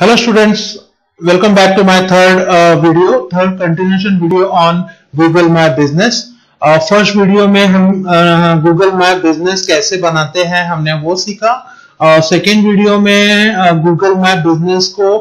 Hello students, welcome back to my third uh, video, third continuation video on Google My Business. First uh, video में हम Google map business कैसे बनाते हैं हमने वो सीखा सेकेंड uh, वीडियो में गूगल मैप बिज़नेस को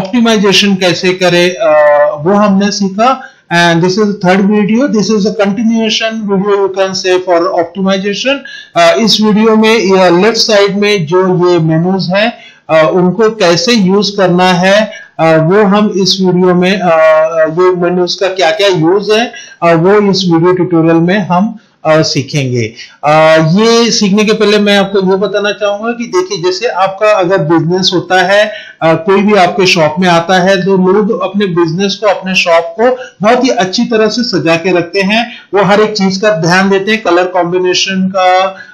ऑप्टिमाइजेशन uh, कैसे करें uh, वो हमने सीखा and this is the third video this is a continuation video you can say for optimization uh, इस वीडियो में लेफ़्ट साइड में जो ये मेनूज है उनको कैसे यूज़ करना है वो हम इस वीडियो में ये मेन्यूज का क्या क्या यूज़ है वो इस वीडियो ट्यूटोरियल में हम सीखेंगे। ये सीखने के पहले मैं आपको ये बताना चाहूँगा कि देखिए, जैसे आपका अगर बिज़नेस होता है कोई भी आपके शॉप में आता है तो लोग अपने बिज़नेस को, अपने शॉप को बहुत ही अच्छी तरह से सजा के रखते हैं। वो हर एक चीज़ का ध्यान देते हैं कलर कॉम्बिनेशन का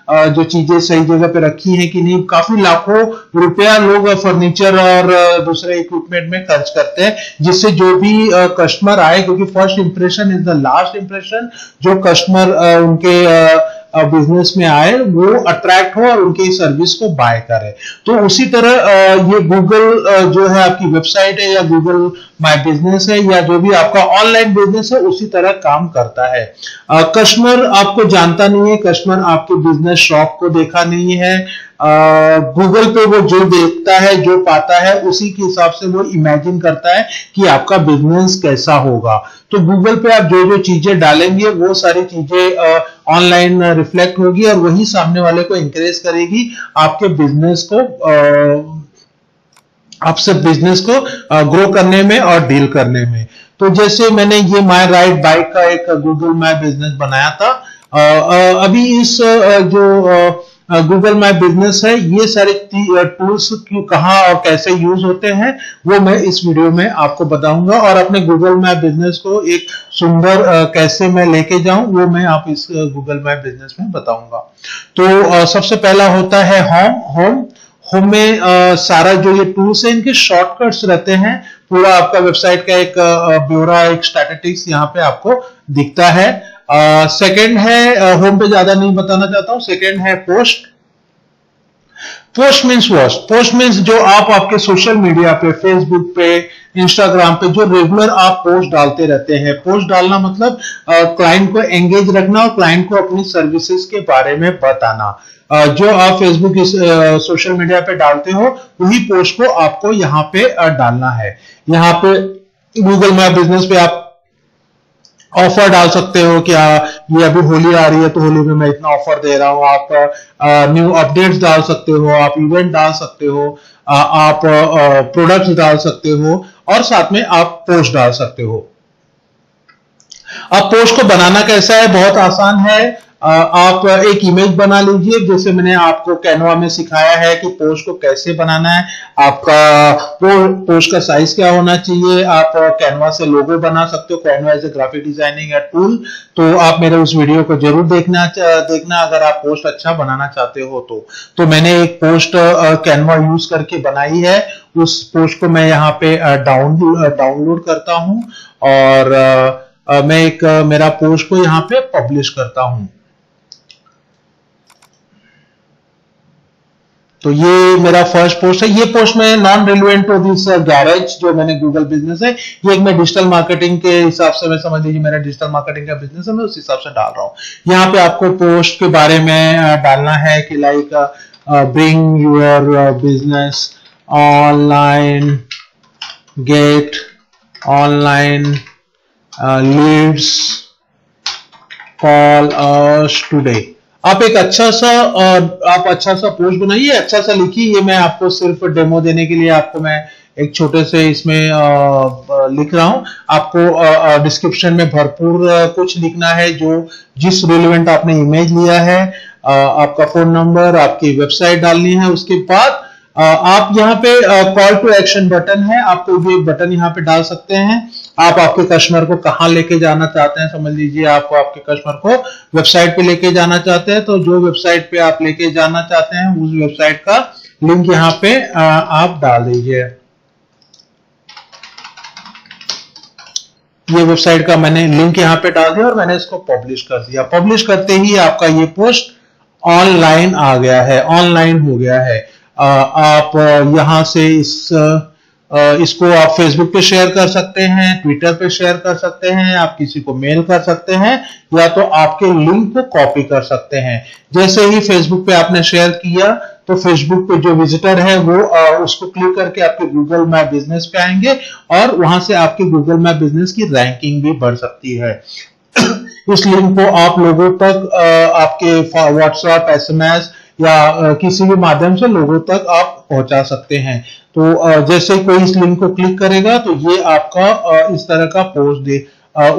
जो चीज़ें सही जगह पे रखी हैं कि नहीं, काफ़ी लाखों रुपया लोग फर्नीचर और दूसरे इक्विपमेंट में खर्च करते हैं, जिससे जो भी कस्टमर आए, क्योंकि first impression is the last impression जो कस्टमर उनके बिज़नेस में आए, वो अट्रैक्ट हो और उनकी सर्विस को बाय करे। तो उसी तरह ये गूगल जो है आपकी वेबसाइट है या गूगल माय बिज़नेस है या जो भी आपका ऑनलाइन बिज़नेस है, उसी तरह काम करता है। कस्टमर आपको जानता नहीं है कस्टमर आपके बिज़नेस शॉप को देखा नहीं है। गूगल पे वो जो देखता है, जो पाता है, उसी के हिसाब से वो इमेजिन करता है कि आपका बिज़नेस कैसा होगा। तो गूगल पे आप जो जो चीज़ें डालेंगे, वो सारी चीज़ें ऑनलाइन रिफ्लेक्ट होगी और वही सामने वाले को इंकरेज करेगी आपके बिज़नेस को आपसे बिज़नेस को ग्रो करने में और डील करने में। तो जैसे मैंने ये माई राइड बाइक का एक गूगल माई बिज़नेस बनाया था अभी इस जो गूगल माई बिज़नेस है। ये सारे टूल्स कहाँ और कैसे यूज़ होते हैं, वो मैं इस वीडियो में आपको बताऊँगा। और अपने गूगल मैप बिज़नेस को एक सुंदर कैसे मैं लेके जाऊँ, वो मैं आप इस गूगल मैप बिज़नेस में बताऊँगा। तो सबसे पहला होता है होम होम होम में सारा जो ये टूल्स है, इनके शॉर्टकट्स रहते हैं। पूरा आपका वेबसाइट का एक ब्यूरा, एक स्टैटिस्टिक्स यहाँ पे आपको दिखता है। सेकंड है होम पे ज़्यादा नहीं बताना चाहता हूँ सेकंड है post post means watch post means जो आप आपके सोशल मीडिया पे फेसबुक पे इंस्टाग्राम पे जो रेगुलर आप पोस्ट डालते रहते हैं। पोस्ट डालना मतलब क्लाइंट को एंगेज रखना और क्लाइंट को अपनी सर्विसेज़ के बारे में बताना। आ, जो आप फेसबुक सोशल मीडिया पे डालते हो वही पोस्ट को आपको यहाँ पे डालना है। यहाँ पे गूगल मैप बिज़नेस पे आप ऑफ़र डाल सकते हो कि आ, ये अभी होली आ रही है तो होली में मैं इतना ऑफ़र दे रहा हूँ। आप न्यू अपडेट्स डाल सकते हो आप इवेंट डाल सकते हो आ, आप प्रोडक्ट्स डाल सकते हो और साथ में आप पोस्ट डाल सकते हो। अब पोस्ट को बनाना कैसा है? बहुत आसान है। आप एक इमेज बना लीजिए, जैसे मैंने आपको कैनवा में सिखाया है कि पोस्ट को कैसे बनाना है। आपका पोस्ट का साइज़ क्या होना चाहिए? आप कैनवा से लोगो बना सकते हो। Canva as a graphic designing या टूल तो आप मेरे उस वीडियो को ज़रूर देखना देखना अगर आप पोस्ट अच्छा बनाना चाहते हो तो। तो मैंने एक पोस्ट कैनवा यूज़ करके बनाई है। उस पोस्ट को मैं यहाँ पे डाउन डाउनलोड करता हूँ। और मैं एक मेरा पोस्ट को यहाँ पे पब्लिश करता हूँ। तो ये मेरा फ़र्स्ट पोस्ट है। ये पोस्ट में non relevant to this garage जो मैंने गूगल बिज़नेस है, ये एक मैं डिजिटल मार्केटिंग के हिसाब से मैं समझ लीजिए मेरा डिजिटल मार्केटिंग का बिज़नेस है, मैं उस हिसाब से डाल रहा हूँ। यहाँ पे आपको पोस्ट के बारे में डालना है कि like bring your business online get online leads call us today आप एक अच्छा सा आप अच्छा सा पोस्ट बनाइए अच्छा सा लिखिए, ये मैं आपको सिर्फ़ डेमो देने के लिए आपको मैं एक छोटे से इसमें लिख रहा हूँ। आपको डिस्क्रिप्शन में भरपूर कुछ लिखना है जो जिस रिलेवेंट आपने इमेज लिया है आपका फ़ोन नंबर आपकी वेबसाइट डालनी है, उसके बाद आप यहाँ पे कॉल टू एक्शन बटन है। आप कोई भी बटन यहाँ पे डाल सकते हैं। आप आपके कस्टमर को कहाँ लेके जाना चाहते हैं, समझ लीजिए आप आपके कस्टमर को वेबसाइट पे लेके जाना चाहते हैं तो जो वेबसाइट पे आप लेके जाना चाहते हैं, उस वेबसाइट का लिंक यहाँ पे आप डाल दीजिए। ये वेबसाइट का मैंने लिंक यहाँ पे डाल दिया और मैंने इसको पब्लिश कर दिया। पब्लिश करते ही आपका ये पोस्ट ऑनलाइन आ गया है। ऑनलाइन हो गया है। आप यहाँ से इस इसको आप फेसबुक पे शेयर कर सकते हैं ट्विटर पे शेयर कर सकते हैं, आप किसी को मेल कर सकते हैं, या तो आपके लिंक को कॉपी कर सकते हैं। जैसे ही फेसबुक पे आपने शेयर किया तो फेसबुक पे जो विजिटर है वो उसको क्लिक करके आपके गूगल मैप बिज़नेस पे आएँगे, और वहाँ से आपके गूगल मैप बिज़नेस की रैंकिंग भी बढ़ सकती है। इस लिंक को आप लोगों तक आपके व्हाट्सएप एसएमएस या किसी भी माध्यम से लोगों तक आप पहुँचा सकते हैं। तो जैसे कोई इस लिंक को क्लिक करेगा तो ये आपका इस तरह का पोस्ट दे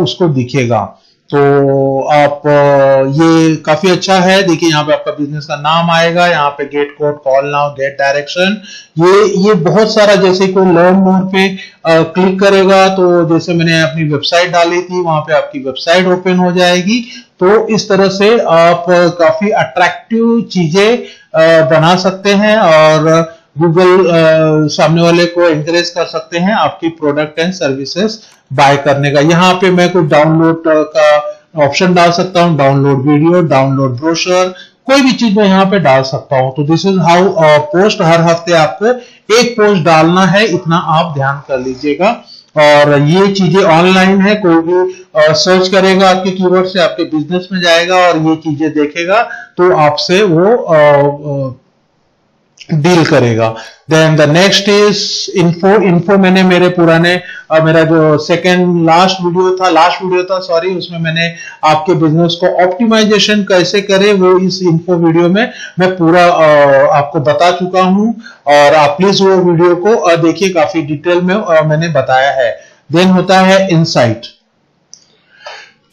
उसको दिखेगा। तो आप ये काफ़ी अच्छा है। देखिए यहाँ पे आपका बिज़नेस का नाम आएगा। यहाँ पे get code call now get direction ये ये बहुत सारा जैसे कोई लर्न मोड पे आ, क्लिक करेगा तो जैसे मैंने अपनी वेबसाइट डाली थी वहाँ पे आपकी वेबसाइट ओपन हो जाएगी। तो इस तरह से आप काफ़ी अट्रैक्टिव चीज़ें बना सकते हैं और गूगल सामने वाले को एंकरेज कर सकते हैं आपकी प्रोडक्ट एंड सर्विसेज़ बाय करने का। यहाँ पे मैं कुछ डाउनलोड का ऑप्शन डाल सकता हूँ। डाउनलोड वीडियो डाउनलोड ब्रोशर कोई भी चीज़ मैं यहाँ पे डाल सकता हूँ। तो दिस इज़ हाउ पोस्ट हर हफ़्ते आपको एक पोस्ट डालना है, इतना आप ध्यान कर लीजिएगा। और ये चीज़ें ऑनलाइन है, कोई भी सर्च करेगा, आपके कीवर्ड से आपके बिज़नेस में जाएगा और ये चीज़ें देखेगा तो आपसे वो डील करेगा। Then the next is info info मैंने मेरे पुराने uh, मेरा जो सेकेंड लास्ट वीडियो था लास्ट वीडियो था सॉरी उसमें मैंने आपके बिज़नेस को ऑप्टिमाइजेशन कैसे करें वो इस इन्फो वीडियो में मैं पूरा आपको बता चुका हूँ। और आप प्लीज़ वो वीडियो को देखिए काफ़ी डिटेल में मैंने बताया है। देन होता है इनसाइट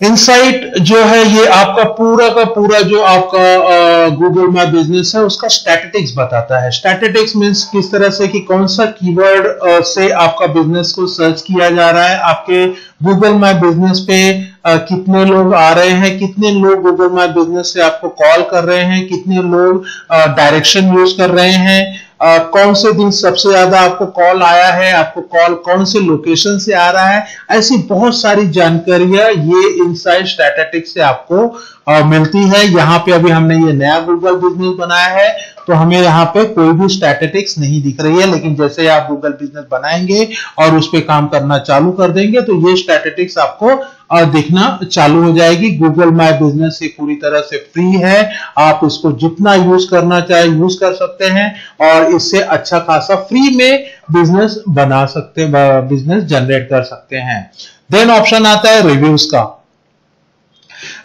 इनसाइट जो है ये आपका पूरा का पूरा जो आपका गूगल मैप बिज़नेस है उसका स्टैटिस्टिक्स बताता है। स्टैटिस्टिक्स मींस किस तरह से कि कौन सा कीवर्ड से आपका बिज़नेस को सर्च किया जा रहा है। आपके गूगल मैप बिज़नेस पे आ, कितने लोग आ रहे हैं कितने लोग गूगल मैप बिज़नेस से आपको कॉल कर रहे हैं कितने लोग डायरेक्शन यूज़ कर रहे हैं। आ, कौन से दिन सबसे ज़्यादा आपको कॉल आया है आपको कॉल कौन से लोकेशन से आ रहा है ऐसी बहुत सारी जानकारियाँ ये इनसाइड स्टैटिस्टिक्स से आपको आ, मिलती है। यहाँ पे अभी हमने ये नया गूगल बिज़नेस बनाया है। तो हमें यहाँ पे कोई भी स्टैटिस्टिक्स नहीं दिख रही है, लेकिन जैसे आप गूगल बिज़नेस बनाएँगे और उस पर काम करना चालू कर देंगे तो ये स्टैटिस्टिक्स आपको दिखना चालू हो जाएगी। गूगल माई बिज़नेस से पूरी तरह से फ्री है। आप इसको जितना यूज़ करना चाहे यूज़ कर सकते हैं और इससे अच्छा खासा फ्री में बिज़नेस बना सकते बिज़नेस जनरेट कर सकते हैं। देन ऑप्शन आता है रिव्यूज़ का।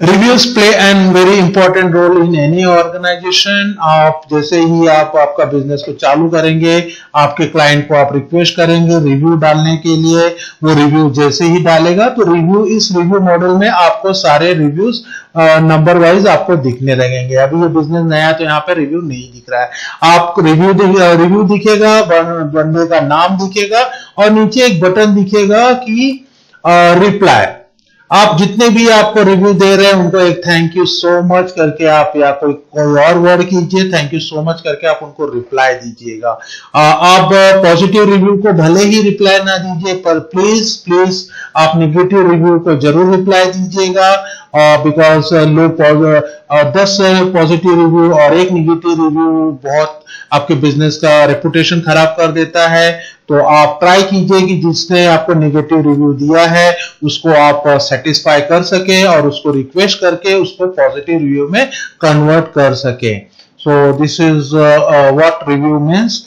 Reviews play an very important role in any organization आप जैसे ही आप आपका बिज़नेस को चालू करेंगे, आपके क्लाइंट को आप रिक्वेस्ट करेंगे रिव्यू डालने के लिए, वो रिव्यू जैसे ही डालेगा तो रिव्यू इस रिव्यू मॉडल में आपको सारे रिव्यूज़ नंबर वाइज आपको दिखने लगेंगे। अभी ये बिज़नेस नया तो यहाँ पे रिव्यू नहीं दिख रहा है। आप रिव्यू रिव्यू दिखेगा बंदे का नाम दिखेगा और नीचे एक बटन दिखेगा कि रिप्लाई आप जितने भी आपको रिव्यू दे रहे हैं, उनको एक थैंक यू सो मच करके आप या कोई कोई और वर्ड कीजिए। थैंक यू सो मच करके आप उनको रिप्लाई दीजिएगा। आप पॉजिटिव रिव्यू को भले ही रिप्लाई ना दीजिए, पर प्लीज़ प्लीज़ आप निगेटिव रिव्यू को ज़रूर रिप्लाई दीजिएगा। बिकॉज़ लोग दस पॉजिटिव रिव्यू और एक निगेटिव रिव्यू बहुत आपके बिज़नेस का रेपुटेशन खराब कर देता है तो आप ट्राई कीजिए कि जिसने आपको नेगेटिव रिव्यू दिया है, उसको आप सेटिस्फाई कर सके और उसको रिक्वेस्ट करके उसको पॉजिटिव रिव्यू में कन्वर्ट कर सके। So this is what review means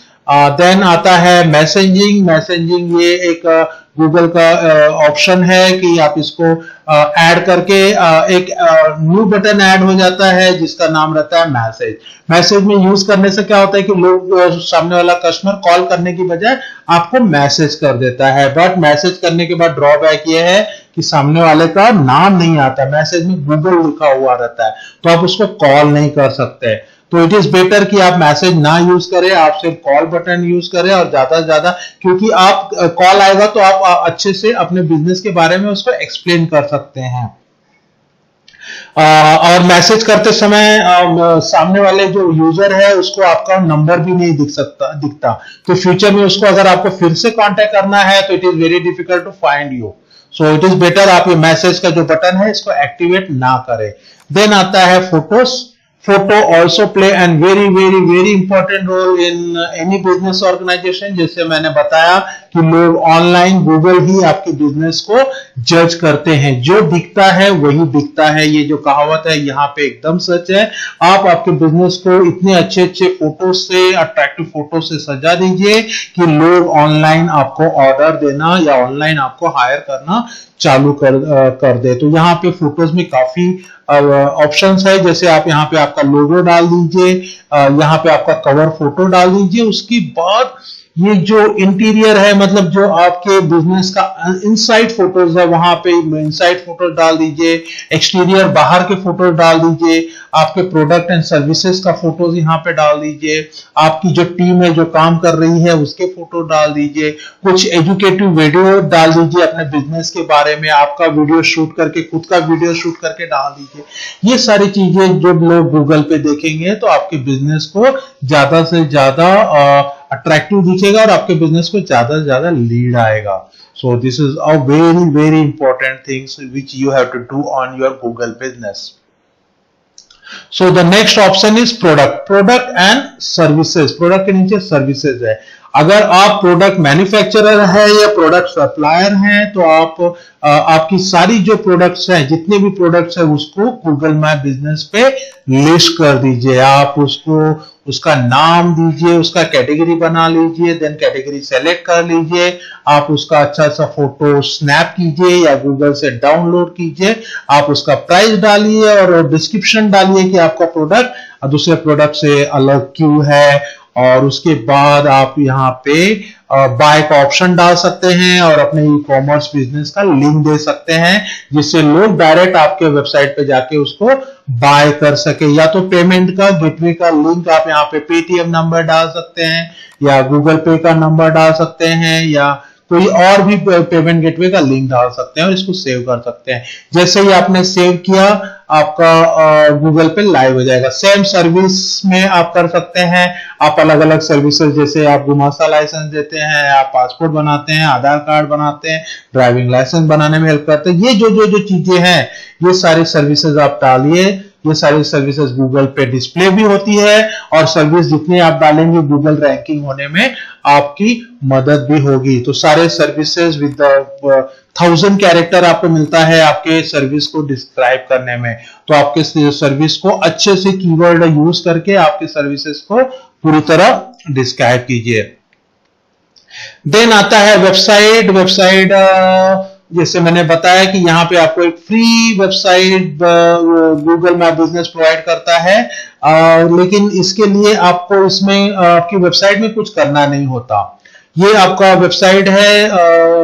then आता है मैसेजिंग मैसेजिंग ये एक गूगल का ऑप्शन है कि आप इसको ऐड करके एक न्यू बटन ऐड हो जाता है, जिसका नाम रहता है मैसेज मैसेज में यूज़ करने से क्या होता है कि लोग सामने वाला कस्टमर कॉल करने की बजाय आपको मैसेज कर देता है. बट मैसेज करने के बाद ड्रॉबैक ये है कि सामने वाले का नाम नहीं आता. मैसेज में गूगल लिखा हुआ रहता है. तो आप उसको कॉल नहीं कर सकते. तो इट इज़ बेटर कि आप मैसेज ना यूज़ करें, आप सिर्फ़ कॉल बटन यूज़ करें और ज़्यादा से ज़्यादा, क्योंकि आप कॉल आएगा तो आप अच्छे से अपने बिज़नेस के बारे में उसको एक्सप्लेन कर सकते हैं। और मैसेज करते समय सामने वाले जो यूज़र है, उसको आपका नंबर भी नहीं दिख सकता, दिखता। तो फ्यूचर में उसको अगर आपको फिर से कांटेक्ट करना है तो it is very difficult to find you so it is better आप ये मैसेज का जो बटन है, इसको एक्टिवेट ना करें। देन आता है photos photo also play and very very very important role in any business organization. जैसे मैंने बताया कि लोग ऑनलाइन गूगल ही आपके बिज़नेस को जज करते हैं। जो दिखता है, वही दिखता है। ये जो कहावत है, यहाँ पे एकदम सच है। आप आपके बिज़नेस को इतने अच्छे अच्छे फ़ोटो से अट्रैक्टिव फ़ोटो से सजा दीजिए कि लोग ऑनलाइन आपको ऑर्डर देना या ऑनलाइन आपको हायर करना चालू कर कर दे। तो यहाँ पे फ़ोटोज़ में काफ़ी ऑप्शंस है। जैसे आप यहाँ पे आपका लोगो डाल दीजिए यहाँ पे आपका कवर फ़ोटो डाल दीजिए। उसके बाद ये जो इंटीरियर है मतलब जो आपके बिज़नेस का इनसाइड फ़ोटोज़ है, वहाँ पे इनसाइड फ़ोटो डाल दीजिए एक्सटीरियर बाहर के फ़ोटो डाल दीजिए, आपके प्रोडक्ट एंड सर्विसेज़ का फ़ोटोज़ यहाँ पे डाल दीजिए, आपकी जो टीम है, जो काम कर रही है, उसके फ़ोटो डाल दीजिए, कुछ एजुकेटिव वीडियो डाल दीजिए अपने बिज़नेस के बारे में, आपका वीडियो शूट करके, खुद का वीडियो शूट करके डाल दीजिए। ये सारी चीज़ें जब लोग गूगल पे देखेंगे तो आपके बिज़नेस को ज़्यादा से ज़्यादा अट्रैक्टिव दिखेगा और आपके बिज़नेस को ज़्यादा से ज़्यादा लीड आएगा। So this is a very very important things which you have to do on your Google business so the next option is product product and services product के नीचे सर्विसेज़ है। अगर आप प्रोडक्ट मैन्युफैक्चरर है या product supplier हैं तो आप आ, आपकी सारी जो प्रोडक्ट्स हैं जितने भी प्रोडक्ट्स हैं उसको गूगल मैप बिज़नेस पे लिस्ट कर दीजिए। आप उसको उसका नाम दीजिए उसका कैटेगरी बना लीजिए देन कैटेगरी सेलेक्ट कर लीजिए। आप उसका अच्छा सा फ़ोटो स्नैप कीजिए या गूगल से डाउनलोड कीजिए। आप उसका प्राइस डालिए और डिस्क्रिप्शन डालिए कि आपका प्रोडक्ट दूसरे प्रोडक्ट से अलग क्यों है और उसके बाद आप यहाँ पे बाय का ऑप्शन डाल सकते हैं और अपने ई कॉमर्स बिज़नेस का लिंक दे सकते हैं, जिससे लोग डायरेक्ट आपके वेबसाइट पे जाके उसको बाय कर सके। या तो पेमेंट का गेटवे का लिंक आप यहाँ पे पेटीएम नंबर डाल सकते हैं, या गूगल पे का नंबर डाल सकते हैं, या कोई और भी पेमेंट गेटवे का लिंक डाल सकते हैं और इसको सेव कर सकते हैं। जैसे ही आपने सेव किया आपका गूगल पे लाइव हो जाएगा। सेम सर्विस में आप कर सकते हैं। आप अलग अलग सर्विसेज़ जैसे आप गुमासा लाइसेंस देते हैं, आप पासपोर्ट बनाते हैं, आधार कार्ड बनाते हैं ड्राइविंग लाइसेंस बनाने में हेल्प करते हैं। ये जो जो जो चीज़ें हैं, ये सारी सर्विसेज़ आप डालिए। ये सारी सर्विसेज़ गूगल पे डिस्प्ले भी होती है और सर्विस जितनी आप डालेंगे गूगल रैंकिंग होने में आपकी मदद भी होगी। तो सारे सर्विसेज़ विद थाउज़ेंड कैरेक्टर आपको मिलता है आपके सर्विस को डिस्क्राइब करने में। तो आपके सर्विस को अच्छे से कीवर्ड यूज़ करके आपके सर्विसेज़ को पूरी तरह डिस्क्राइब कीजिए। देन आता है वेबसाइट वेबसाइट जैसे मैंने बताया कि यहाँ पे आपको एक free website Google map business provide करता है आ, लेकिन इसके लिए आपको इसमें आपकी वेबसाइट में कुछ करना नहीं होता। ये आपका वेबसाइट है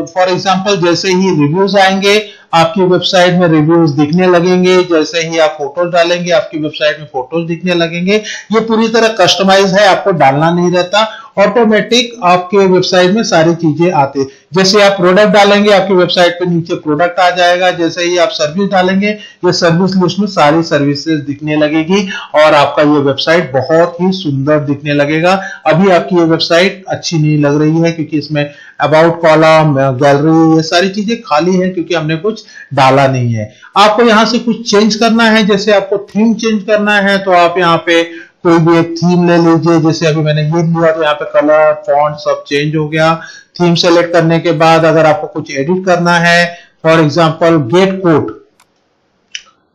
फॉर एग्जांपल जैसे ही रिव्यूज़ आएँगे आपकी वेबसाइट में रिव्यूज़ दिखने लगेंगे जैसे ही आप फ़ोटोज़ डालेंगे आपकी वेबसाइट में फ़ोटोज़ दिखने लगेंगे। ये पूरी तरह कस्टमाइज है आपको डालना नहीं रहता। ऑटोमेटिक आपके वेबसाइट में सारी चीज़ें आती जैसे आप प्रोडक्ट डालेंगे, आपकी वेबसाइट पे नीचे प्रोडक्ट आ जाएगा। जैसे ही आप सर्विस डालेंगे, ये सर्विस लिस्ट में सारी सर्विसेज़ दिखने लगेगी और आपका ये वेबसाइट बहुत ही सुंदर दिखने लगेगा। अभी आपकी ये वेबसाइट अच्छी नहीं लग रही है क्योंकि इसमें अबाउट कॉलम गैलरी ये सारी चीज़ें खाली है क्योंकि हमने कुछ डाला नहीं है। आपको यहाँ से कुछ चेंज करना है। जैसे आपको थीम चेंज करना है तो आप यहाँ पे कोई भी एक थीम ले लीजिए, जैसे अभी मैंने ये लिया तो यहाँ पे कलर फॉन्ट सब चेंज हो गया। थीम सेलेक्ट करने के बाद अगर आपको कुछ एडिट करना है फॉर एग्ज़ाम्पल गेट कोड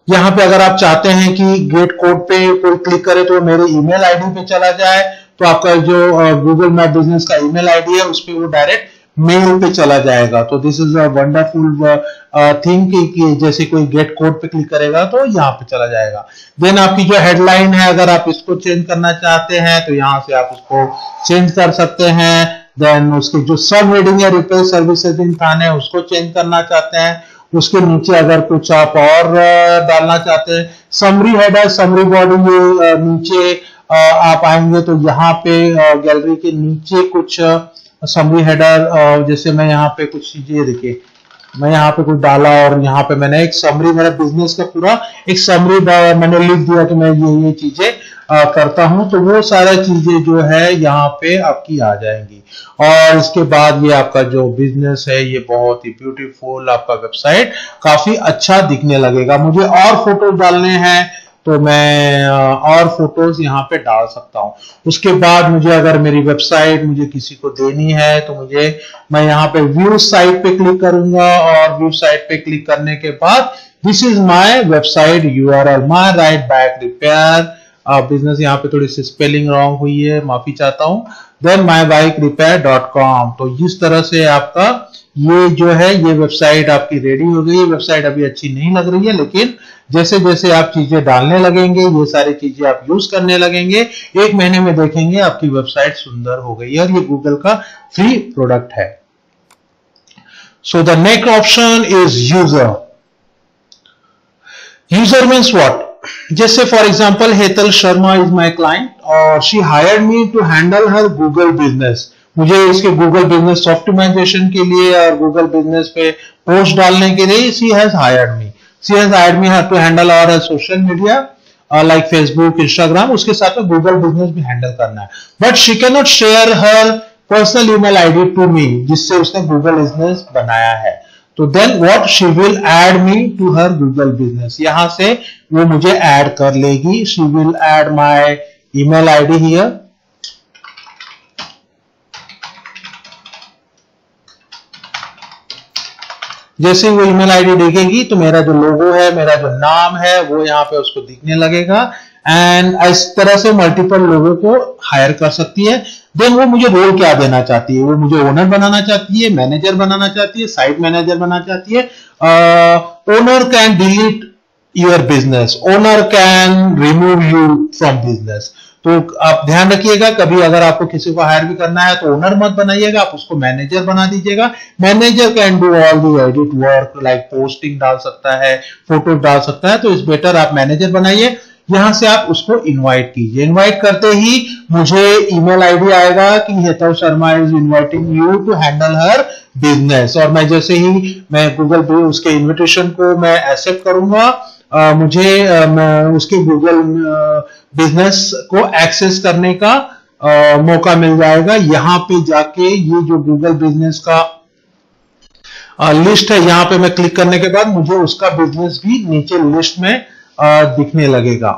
यहाँ पे अगर आप चाहते हैं कि गेट कोड पे कोई क्लिक करे तो मेरे ईमेल आईडी पे चला जाए तो आपका जो गूगल मैप बिज़नेस का ईमेल आईडी है, उस पर वो डायरेक्ट मेल पे चला जाएगा। तो this is a wonderful thing कि जैसे कोई गेट कोड पे क्लिक करेगा तो यहाँ पे चला जाएगा। देन आपकी जो हेडलाइन है, अगर आप इसको चेंज करना चाहते हैं तो यहाँ से आप उसको चेंज कर सकते हैं। देन उसकी जो सब हेडिंग है रिपेयर सर्विसेज़ इन है, उसको चेंज करना चाहते हैं। उसके नीचे अगर कुछ आप और डालना चाहते हैं समरी हेड है समरी बॉडी ये नीचे आप आएँगे तो यहाँ पे गैलरी के नीचे कुछ समरी हेडर जैसे मैं यहाँ पे कुछ चीज़ें देखिए। मैं यहाँ पे कुछ डाला और यहाँ पे मैंने एक समरी मेरा बिज़नेस का पूरा एक समरी मैंने लिख दिया कि मैं ये ये चीज़ें करता हूँ। तो वो सारा चीज़ें जो है यहाँ पे आपकी आ जाएँगी। और इसके बाद ये आपका जो बिज़नेस है, ये बहुत ही ब्यूटीफुल आपका वेबसाइट काफ़ी अच्छा दिखने लगेगा। मुझे और फ़ोटो डालने हैं। तो मैं और फ़ोटोज़ यहाँ पे डाल सकता हूँ। उसके बाद मुझे अगर मेरी वेबसाइट मुझे किसी को देनी है तो मुझे, मैं यहाँ पे व्यू साइट पे क्लिक करूँगा और व्यू साइट पे क्लिक करने के बाद this is my website you URL my right back repair business यहाँ पे थोड़ी सी स्पेलिंग रॉन्ग हुई है, माफ़ी चाहता हूँ। Then my bike repair dot com तो इस तरह से आपका ये जो है, ये वेबसाइट आपकी रेडी हो गई। वेबसाइट अभी अच्छी नहीं लग रही है, लेकिन जैसे जैसे आप चीज़ें डालने लगेंगे, ये सारी चीज़ें आप यूज़ करने लगेंगे, एक महीने में देखेंगे आपकी वेबसाइट सुंदर हो गई और ये गूगल का फ्री प्रोडक्ट है। So the next option is user user means what जैसे for example Hetal Sharma is my client और she hire me to handle her Google business मुझे इसके गूगल बिज़नेस ऑप्टिमाइजेशन के लिए और गूगल बिज़नेस पे post डालने के लिए she has hired me she has hired me to handle और social media like Facebook Instagram उसके साथ में गूगल बिज़नेस भी हैंडल करना है. But she can not share her personal email ID to me जिससे उसने गूगल बिज़नेस बनाया है. तो then what she will add me to her Google business यहाँ से वो मुझे ऐड कर लेगी। She will add my email ID here जैसे वो ईमेल आईडी देखेगी तो मेरा जो लोगो है, मेरा जो नाम है, वो यहाँ पे उसको दिखने लगेगा। एंड इस तरह से मल्टीपल लोगों को हायर कर सकती है। देन वो मुझे रोल क्या देना चाहती है? वो मुझे ओनर बनाना चाहती है मैनेजर बनाना चाहती है साइट मैनेजर बनाना चाहती है। Owner can delete your business owner can remove you from business तो आप ध्यान रखिएगा, कभी अगर आपको किसी को हायर भी करना है तो ओनर मत बनाइएगा, आप उसको मैनेजर बना दीजिएगा। Manager can do all the edit work like posting डाल सकता है फ़ोटो डाल सकता है तो इस बेटर आप मैनेजर बनाइए। यहाँ से आप उसको इनवाइट कीजिए। इनवाइट करते ही मुझे ईमेल आईडी आएगा कि Hetav Sharma is inviting you to handle her business और मैं जैसे ही मैं गूगल पे उसके इनविटेशन को मैं एक्सेप्ट करूँगा आ, मुझे आ, उसके गूगल बिज़नेस को एक्सेस करने का आ, मौका मिल जाएगा। यहाँ पे जाके ये जो गूगल बिज़नेस का आ, लिस्ट है यहाँ पे मैं क्लिक करने के बाद मुझे उसका बिज़नेस भी नीचे लिस्ट में आ, दिखने लगेगा।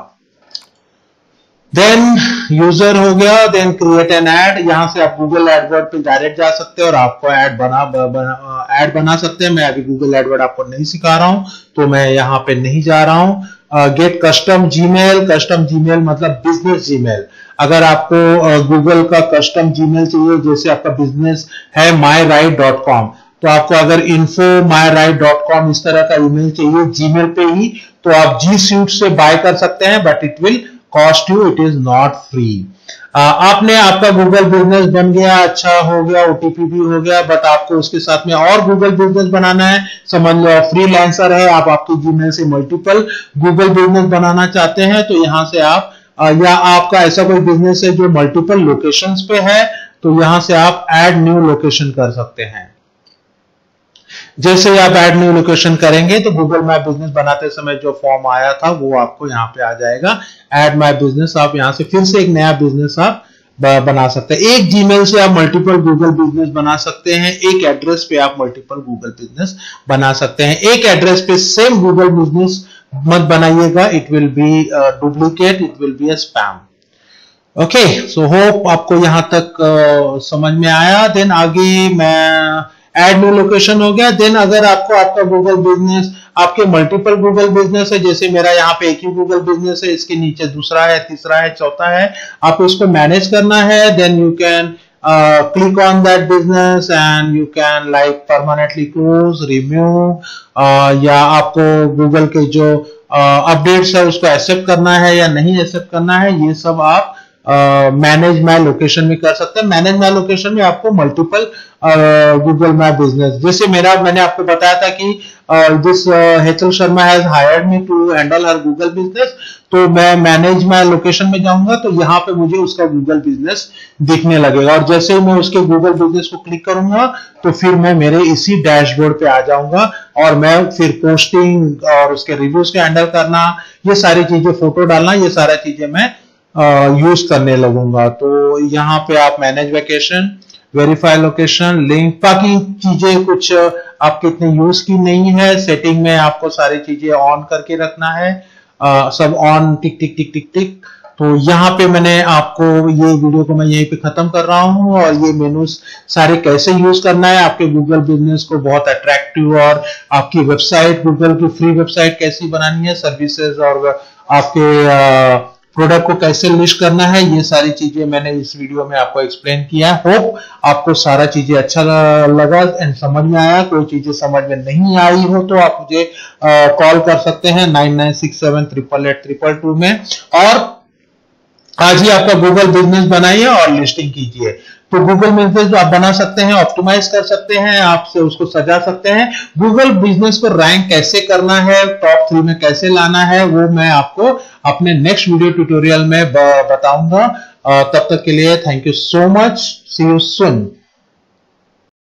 देन यूज़र हो गया देन क्रिएट एन एड यहाँ से आप गूगल एडवर्ड पे डायरेक्ट जा सकते हैं और आपको एड बना एड बना सकते हैं। मैं अभी गूगल एडवर्ड आपको नहीं सिखा रहा हूँ तो मैं यहाँ पे नहीं जा रहा हूँ। Get custom Gmail custom Gmail मतलब बिज़नेस जीमेल अगर आपको गूगल का कस्टम जीमेल चाहिए, जैसे आपका बिज़नेस है माई राइट डॉट कॉम तो आपको अगर info my right dot com इस तरह का ईमेल चाहिए जीमेल पे ही तो आप जी स्यूट से बाय कर सकते हैं but it will cost you it is not free आपने आपका गूगल बिज़नेस बन गया अच्छा हो गया ओटीपी भी हो गया बट आपको उसके साथ में और गूगल बिज़नेस बनाना है, समझ लो फ्री लैंसर है, आप आपकी जीमेल से मल्टीपल गूगल बिज़नेस बनाना चाहते हैं तो यहाँ से आप या आपका ऐसा कोई बिज़नेस है जो मल्टीपल लोकेशंस पे है तो यहाँ से आप ऐड न्यू लोकेशन कर सकते हैं। जैसे आप एड न्यू लोकेशन करेंगे तो गूगल मैप बिज़नेस बनाते समय जो फॉर्म आया था वो आपको यहाँ पे आ जाएगा। ऐड माई बिज़नेस आप यहाँ से फिर से एक नया बिज़नेस आप बना सकते हैं। एक जीमेल से आप मल्टीपल गूगल बिज़नेस बना सकते हैं। एक एड्रेस पे आप मल्टीपल गूगल बिज़नेस बना सकते हैं। एक एड्रेस पे सेम गूगल बिज़नेस मत बनाइएगा। It will be duplicate it will be a spam okay so hope आपको यहाँ तक uh, समझ में आया। देन आगे मैं एड न्यू लोकेशन हो गया देन अगर आपको आपका गूगल बिज़नेस आपके मल्टीपल गूगल बिज़नेस है जैसे मेरा यहाँ पे एक ही गूगल बिज़नेस है इसके नीचे दूसरा है तीसरा है चौथा है आप इसको मैनेज करना है then you can click on that business and you can like permanently close remove या आपको गूगल के जो अपडेट्स uh, है उसको एक्सेप्ट करना है या नहीं एक्सेप्ट करना है ये सब आप मैनेज माई लोकेशन में कर सकते हैं। मैनेज माई लोकेशन में आपको मल्टीपल गूगल मैप बिज़नेस जैसे मेरा, मैंने आपको बताया था कि this Hechal Sharma has hired me to handle her Google business तो मैं मैनेज माई लोकेशन में जाऊँगा तो यहाँ पे मुझे उसका गूगल बिज़नेस दिखने लगेगा। और जैसे ही मैं उसके गूगल बिज़नेस को क्लिक करूँगा तो फिर मैं मेरे इसी डैशबोर्ड पे आ जाऊँगा और मैं फिर पोस्टिंग और उसके रिव्यूज़ को हैंडल करना, ये सारी चीज़ें फ़ोटो डालना, ये सारा चीज़ें मैं यूज़ करने लगूँगा। तो यहाँ पे आप manage vacation verify location link बाकी चीज़ें कुछ आपके इतने यूज़ की नहीं है। सेटिंग में आपको सारी चीज़ें ऑन करके रखना है। आ, सब ऑन टिक टिक टिक टिक टिक तो यहाँ पे मैंने आपको ये वीडियो को मैं यहीं पे खत्म कर रहा हूँ और ये मेनू सारे कैसे यूज़ करना है आपके गूगल बिज़नेस को बहुत अट्रैक्टिव और आपकी वेबसाइट गूगल की फ्री वेबसाइट कैसी बनानी है सर्विसेज़ और आपके प्रोडक्ट को कैसे लिस्ट करना है, ये सारी चीज़ें मैंने इस वीडियो में आपको एक्सप्लेन किया। होप आपको सारा चीज़ें अच्छा लगा एंड समझ में आया। कोई चीज़ें समझ में नहीं आई हो तो आप मुझे कॉल कर सकते हैं nine nine six seven triple eight triple two में। और आज ही आपका गूगल बिज़नेस बनाइए और लिस्टिंग कीजिए। तो गूगल बिज़नेस आप बना सकते हैं ऑप्टिमाइज कर सकते हैं आपसे उसको सजा सकते हैं। गूगल बिज़नेस को रैंक कैसे करना है टॉप थ्री में कैसे लाना है, वो मैं आपको अपने नेक्स्ट वीडियो ट्यूटोरियल में बताऊँगा। तब तक के लिए thank you so much see you soon